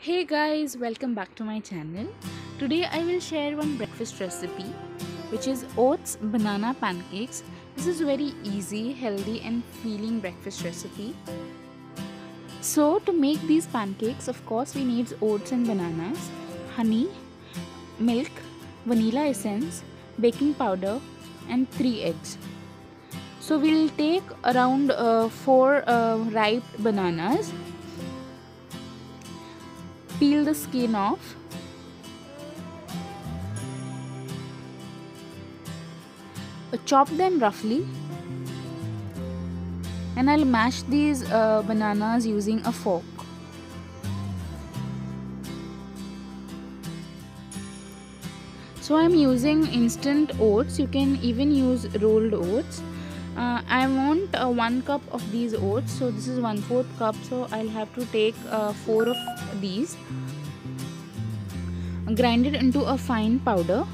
Hey guys, welcome back to my channel. Today I will share one breakfast recipe which is oats banana pancakes. This is very easy, healthy and feeling breakfast recipe. So to make these pancakes, of course we need oats and bananas, honey, milk, vanilla essence, baking powder and 3 eggs. So we'll take around uh, 4 uh, ripe bananas peel the skin off. Uh, chop them roughly. And I'll mash these uh, bananas using a fork. So I'm using instant oats. You can even use rolled oats uh, I want uh, one cup of these oats. So this is one fourth cup. So I'll have to take uh, four of these. Grind it into a fine powder.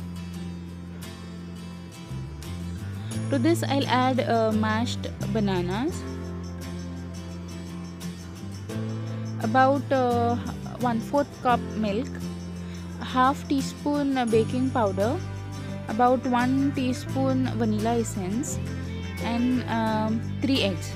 To this I'll add uh, mashed bananas. About uh, one fourth cup milk. Half teaspoon baking powder. About one teaspoon vanilla essence and um, 3 eggs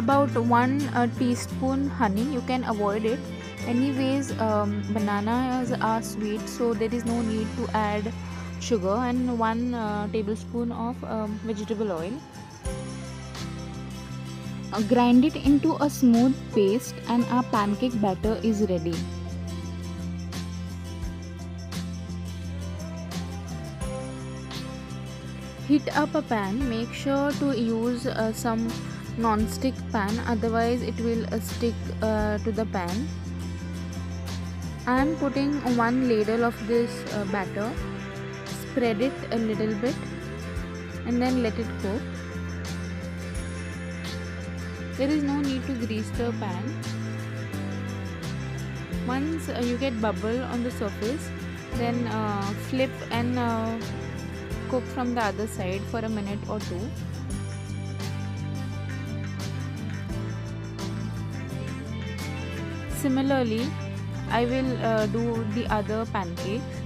about 1 uh, teaspoon honey you can avoid it. Anyways um, bananas are sweet so there is no need to add sugar and 1 uh, tablespoon of um, vegetable oil. Uh, grind it into a smooth paste and our pancake batter is ready heat up a pan make sure to use uh, some non-stick pan otherwise it will uh, stick uh, to the pan. I am putting one ladle of this uh, batter. Spread it a little bit and then let it cook. There is no need to grease the pan. Once uh, you get bubble on the surface then uh, flip and cook from the other side for a minute or two. Similarly I will uh, do the other pancakes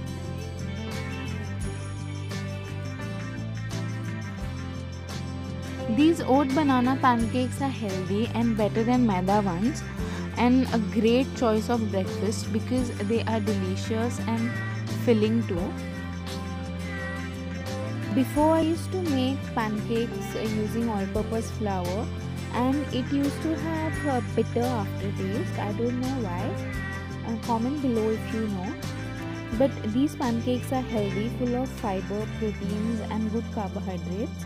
these oat banana pancakes are healthy and better than maida ones and a great choice of breakfast because they are delicious and filling too before I used to make pancakes using all-purpose flour and it used to have a bitter aftertaste. I don't know why. Uh, comment below if you know. But these pancakes are healthy, full of fiber, proteins and good carbohydrates.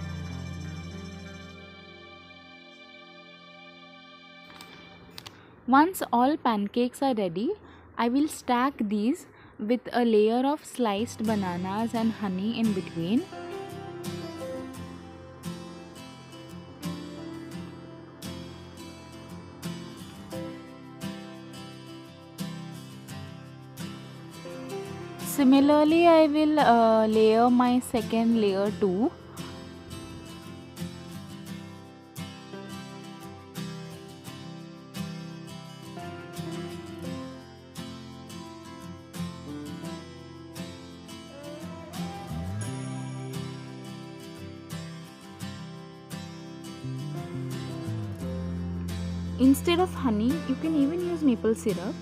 Once all pancakes are ready, I will stack these with a layer of sliced bananas and honey in between. Similarly, I will uh, layer my second layer too. Instead of honey, you can even use maple syrup.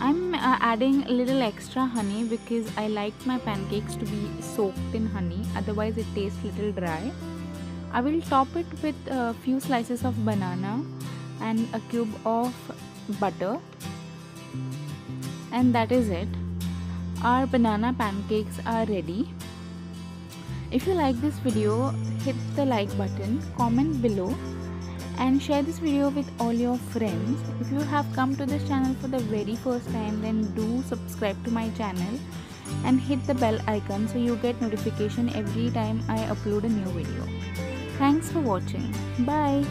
I'm uh, adding a little extra honey because I like my pancakes to be soaked in honey otherwise it tastes little dry. I will top it with a few slices of banana and a cube of butter and that is it. Our banana pancakes are ready. If you like this video, hit the like button, comment below and share this video with all your friends. If you have come to this channel for the very first time then do subscribe to my channel and hit the bell icon so you get notification every time i upload a new video. Thanks for watching. Bye